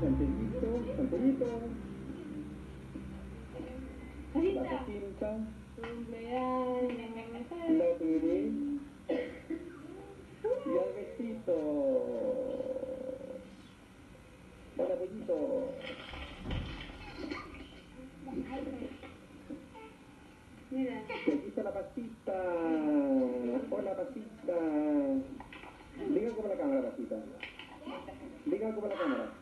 Santenito, Santenito. La Ahorita. Jacinta, Cumpleaños. la Y al besito. Hola, pollito. Mira. Y aquí está la pasita. Hola, pasita. Diga como la cámara, pasita. Diga como la cámara.